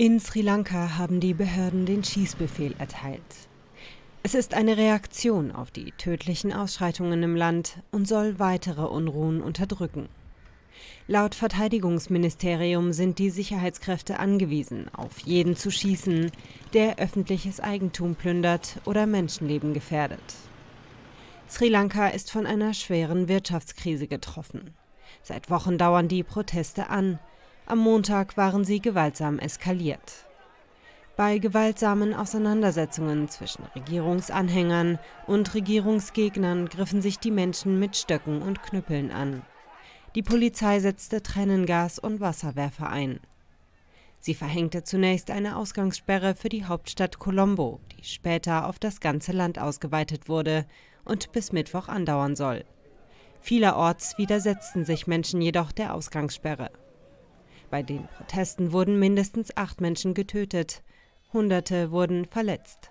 In Sri Lanka haben die Behörden den Schießbefehl erteilt. Es ist eine Reaktion auf die tödlichen Ausschreitungen im Land und soll weitere Unruhen unterdrücken. Laut Verteidigungsministerium sind die Sicherheitskräfte angewiesen, auf jeden zu schießen, der öffentliches Eigentum plündert oder Menschenleben gefährdet. Sri Lanka ist von einer schweren Wirtschaftskrise getroffen. Seit Wochen dauern die Proteste an, am Montag waren sie gewaltsam eskaliert. Bei gewaltsamen Auseinandersetzungen zwischen Regierungsanhängern und Regierungsgegnern griffen sich die Menschen mit Stöcken und Knüppeln an. Die Polizei setzte Tränengas und Wasserwerfer ein. Sie verhängte zunächst eine Ausgangssperre für die Hauptstadt Colombo, die später auf das ganze Land ausgeweitet wurde und bis Mittwoch andauern soll. Vielerorts widersetzten sich Menschen jedoch der Ausgangssperre. Bei den Protesten wurden mindestens acht Menschen getötet, Hunderte wurden verletzt.